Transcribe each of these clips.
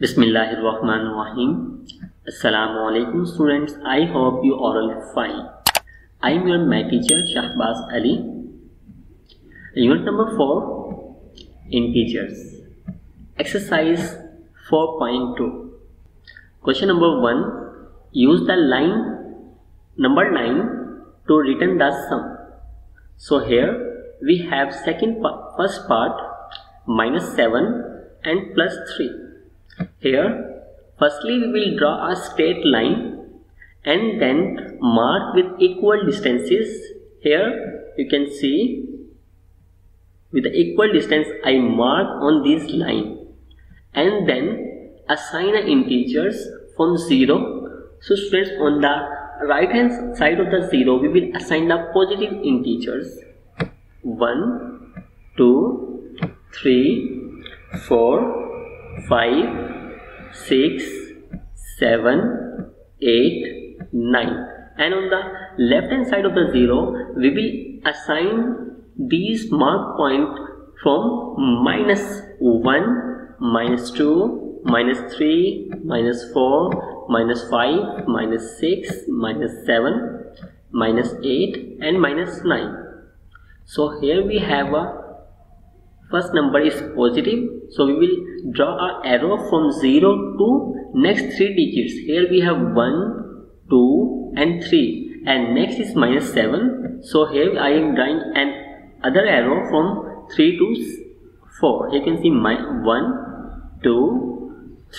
Bismillahirrahmanirrahim. Assalamu alaikum students. I hope you are all fine. I am your math teacher Shahbaz Ali. Unit number 4 Integers. Exercise 4.2. Question number 1. Use the line number 9 to return the sum. So here we have second part, first part minus 7 and plus 3. Here firstly we will draw a straight line and then mark with equal distances. Here you can see with the equal distance I mark on this line. And then assign the integers from 0 so students on the right hand side of the 0 we will assign the positive integers. 1 2 3 4 5 6 7 8 9 and on the left hand side of the 0 we will assign these mark point from minus 1 minus 2 minus 3 minus 4 minus 5 minus 6 minus 7 minus 8 and minus 9 so here we have a first number is positive. So we will draw a arrow from 0 to next three digits. Here we have 1 2 and 3 and next is minus 7 so here I am drawing an other arrow from 3 to 4 you can see my 1 2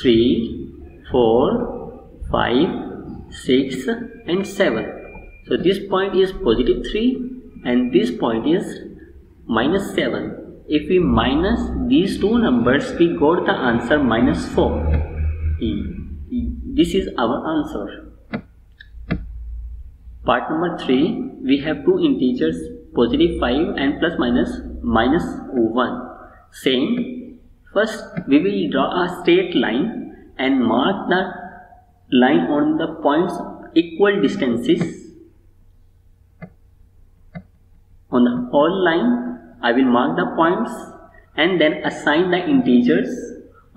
3 4 5 6 and 7 so this point is positive 3 and this point is minus 7 if we minus these two numbers we got the answer minus 4 this is our answer. Part number 3 we have two integers positive 5 and plus minus minus 1 same. First we will draw a straight line and mark the line on the points equal distances. On the whole line I will mark the points and then assign the integers.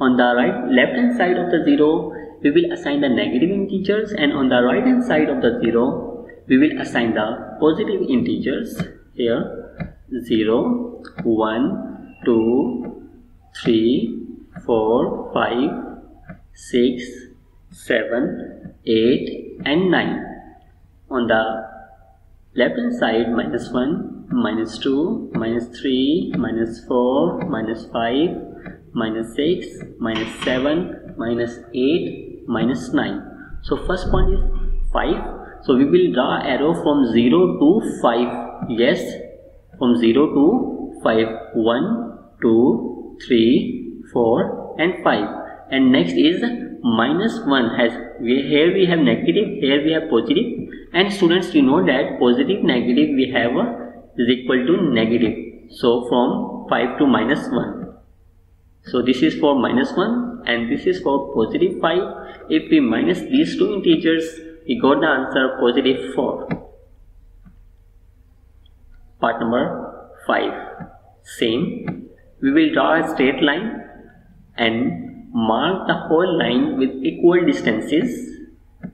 On the right left hand side of the 0 we will assign the negative integers. And on the right hand side of the 0 we will assign the positive integers. Here 0 1 2 3 4 5 6 7 8 and 9 on the left hand side minus 1 minus 2 minus 3 minus 4 minus 5 minus 6 minus 7 minus 8 minus 9 so first point is 5 so we will draw arrow from 0 to 5 yes from 0 to 5 1 2 3 4 and 5 and next is minus 1 has we, here we have negative here we have positive. positive. And students you know that positive negative we have a, is equal to negative. So from 5 to minus 1 so this is for minus 1 and this is for positive 5 if we minus these two integers we got the answer positive 4 part number 5 same. We will draw a straight line and mark the whole line with equal distances.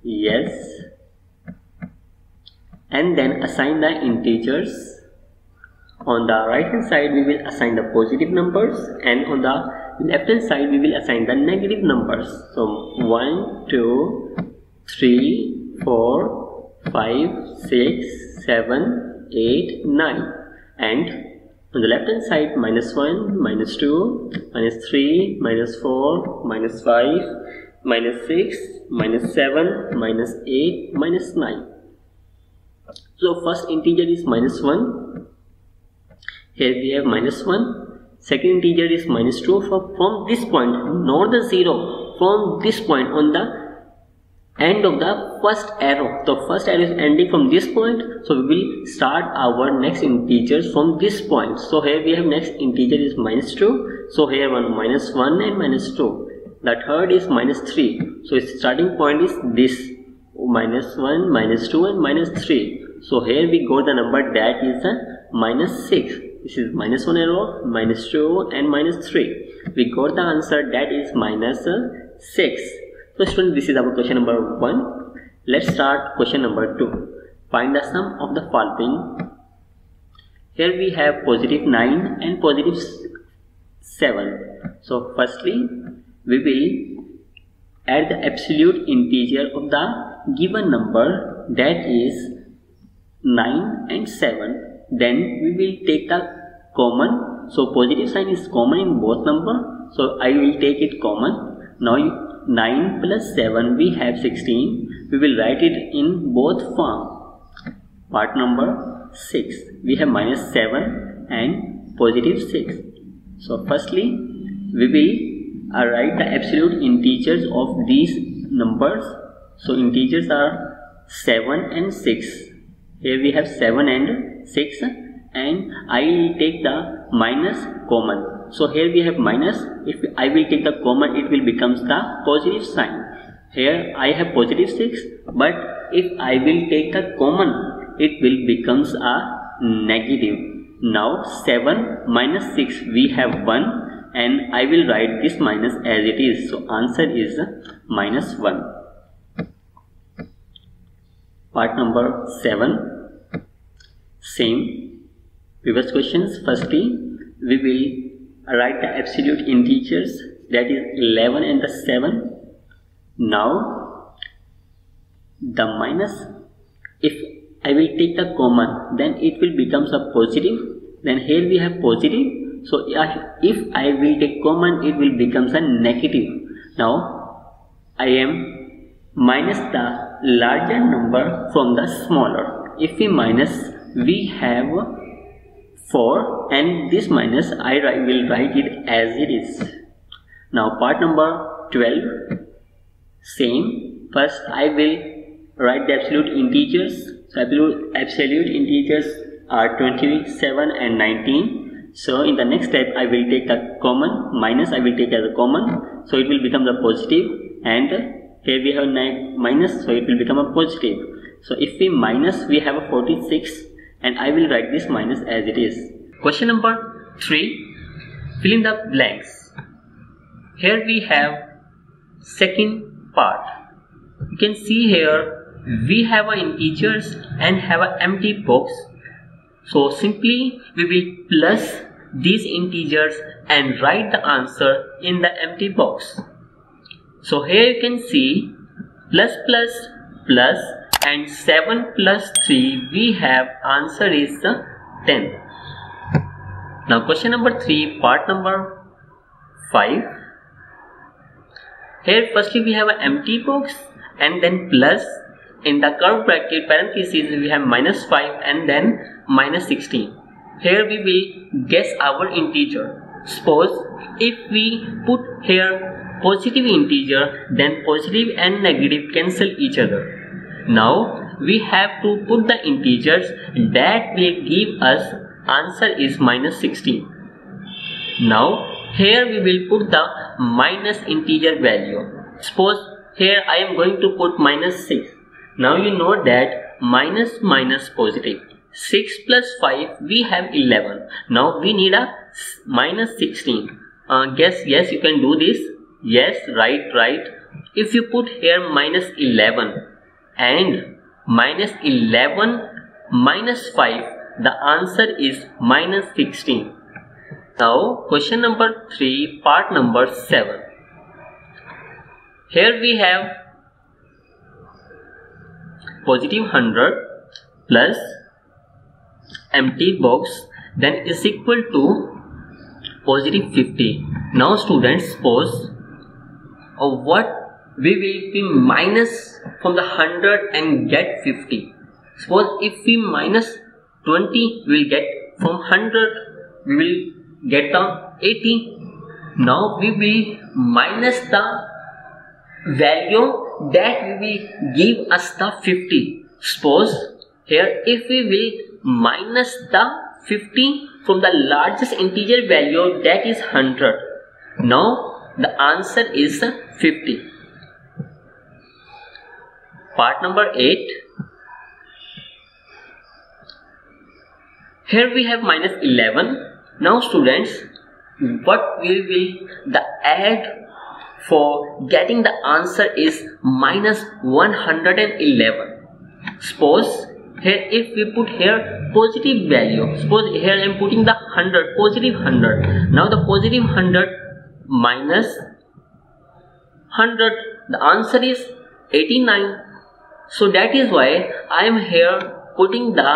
Yes. And then assign the integers on the right hand side we will assign the positive numbers and on the left hand side we will assign the negative numbers. So 1 2 3 4 5 6 7 8 9 and on the left hand side minus 1 minus 2 minus 3 minus 4 minus 5 minus 6 minus 7 minus 8 minus 9 so first integer is minus 1 here we have minus 1 second integer is minus 2 from this point not the 0 from this point on the end of the first arrow. The first arrow is ending from this point. So we will start our next integers from this point. So here we have next integer is minus 2 so here one minus 1 and minus 2 the third is minus 3 so its starting point is this. Minus 1 minus 2 and minus 3 so here we got the number that is a minus 6 this is minus 1 arrow minus 2 and minus 3 we got the answer that is minus uh, 6 so student this is our question number 1 let's start question number 2 find the sum of the following. Here we have positive 9 and positive 7 so firstly we will add the absolute integer of the given number that is 9 and 7 then we will take the common. So positive sign is common in both number. So I will take it common. Now 9 plus 7 we have 16 we will write it in both form. Part number 6 we have minus 7 and positive 6 so firstly we will uh, write the absolute integers of these numbers. So integers are 7 and 6 here we have 7 and 6 and I will take the minus common. So here we have minus. If I will take the common it will becomes the positive sign. Here I have positive 6 but if I will take the common it will becomes a negative. Now 7 minus 6 we have 1 and I will write this minus as it is. So answer is minus 1 part number 7 same. Previous questions. Firstly we will write the absolute integers that is 11 and the 7 now the minus if I will take the common then it will becomes a positive. Then here we have positive. So if I will take common it will becomes a negative. Now I am minus the larger number from the smaller. If we minus we have 4 and this minus I will write it as it is. Now part number 12 same. First I will write the absolute integers. So absolute, absolute integers are 27 and 19 so in the next step I will take the common minus I will take as a common. So it will become the positive. And here we have minus so it will become a positive. So if we minus we have a 46 and I will write this minus as it is. Question number 3 fill in the blanks. Here we have second part. You can see here we have a integers and have an empty box. So simply we will plus these integers and write the answer in the empty box. So here you can see plus plus plus and 7 plus 3 we have answer is uh, 10. Now question number 3 part number 5. Here firstly we have an empty box and then plus in the curve bracket parentheses we have minus 5 and then minus 16. Here we will guess our integer. Suppose if we put here positive integer then positive and negative cancel each other now we have to put the integers that will give us answer is minus 16 now here we will put the minus integer value. Suppose here I am going to put minus 6 now you know that minus minus positive. Positive. 6 plus 5 we have 11 now we need a minus 16 uh, guess yes you can do this. Yes right right. If you put here minus 11 and minus 11 minus 5 the answer is minus 16 now question number 3 part number 7 here we have positive 100 plus empty box then is equal to positive 50 now students suppose of what we will be minus from the 100 and get 50 suppose if we minus 20 we will get from 100 we will get the 80 now we will minus the value that we will give us the 50 suppose here if we will minus the 50 from the largest integer value that is 100 now the answer is 50. Part number 8. Here we have minus 11. Now students, what we will the add for getting the answer is minus 111 suppose here if we put here positive value suppose here I am putting the 100 positive 100 now the positive 100 minus 100 the answer is 89 so that is why I am here putting the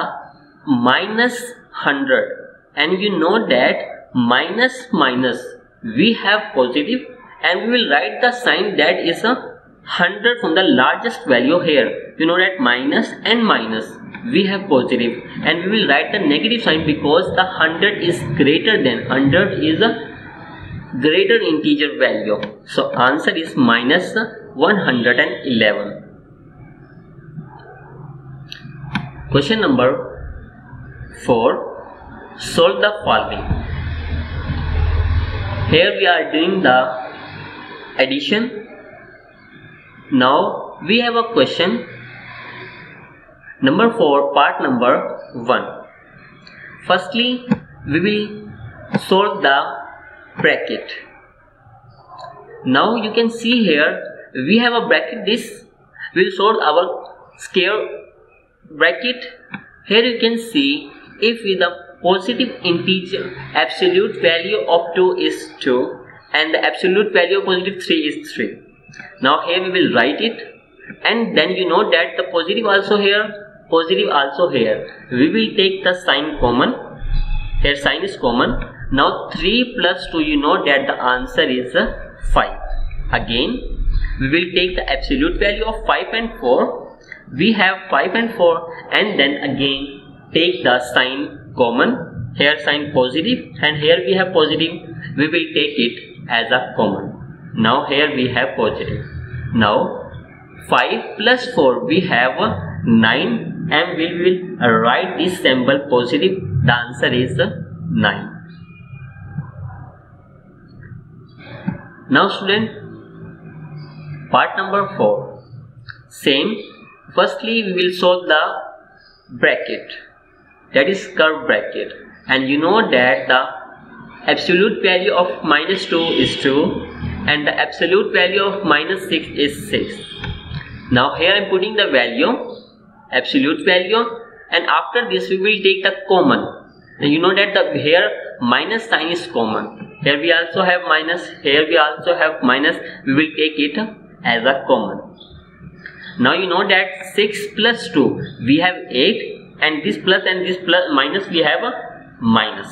minus 100 and you know that minus minus we have positive and we will write the sign that is a 100 from the largest value here. You know that minus and minus we have positive. And we will write the negative sign because the 100 is greater than 100 is a greater integer value. So answer is minus 111 question number 4 solve the following. Here we are doing the addition. Now we have a question. Number 4 part number 1 firstly we will solve the bracket. Now you can see here we have a bracket. This will solve our square bracket here you can see if with the positive integer absolute value of 2 is 2 and the absolute value of positive 3 is 3 now here we will write it and then you know that the positive also here positive also here. We will take the sign common. Here sign is common. Now 3 plus 2 you know that the answer is uh, 5 again we will take the absolute value of 5 and 4 we have 5 and 4 and then again take the sign common here sign positive and here we have positive. We will take it as a common. Now here we have positive. Now 5 plus 4 we have 9 and we will write this symbol positive. The answer is 9 now student part number 4 same firstly we will solve the bracket. That is curve bracket. And you know that the absolute value of minus 2 is 2 and the absolute value of minus 6 is 6 now here I am putting the value absolute value and after this we will take the common. And you know that the here minus sign is common. Here we also have minus here we also have minus. We will take it as a common now you know that 6 plus 2 we have 8 and this plus and this plus minus we have a minus.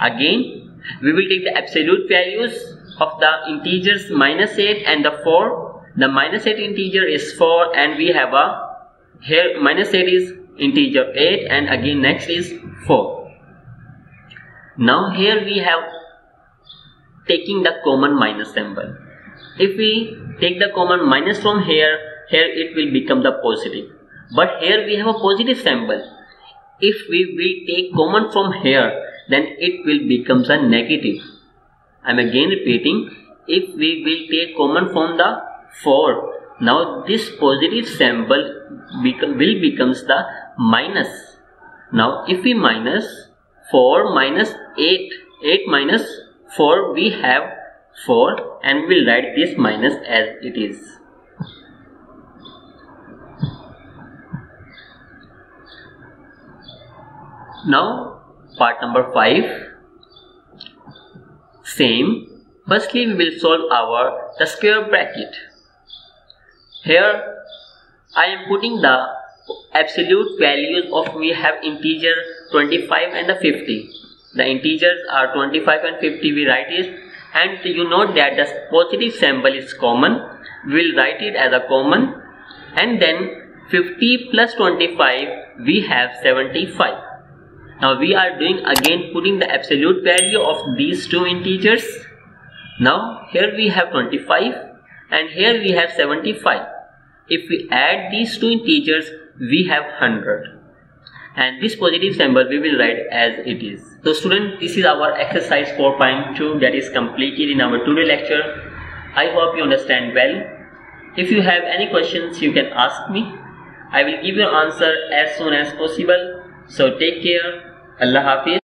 Again we will take the absolute values of the integers minus 8 and the 4 the minus 8 integer is 4 and we have a here minus 8 is integer 8 and again next is 4 now here we have taking the common minus symbol. If we take the common minus from here here it will become the positive. But here we have a positive symbol. If we will take common from here then it will becomes a negative. I'm again repeating if we will take common from the 4 now this positive symbol become, will becomes the minus. Now if we minus 4 minus 8 8 minus 4 we have 4 and we'll write this minus as it is Now part number 5 same. Firstly we will solve our the square bracket. Here I am putting the absolute values of we have integer 25 and the 50 the integers are 25 and 50 we write it and you note that the positive symbol is common. We will write it as a common. And then 50 plus 25 we have 75 now we are doing again putting the absolute value of these two integers. Now here we have 25 and here we have 75. If we add these two integers, we have 100. And this positive symbol we will write as it is. So student, this is our exercise 4.2 that is completed in our today lecture. I hope you understand well. If you have any questions, you can ask me. I will give you an answer as soon as possible. So take care. Allah Hafiz.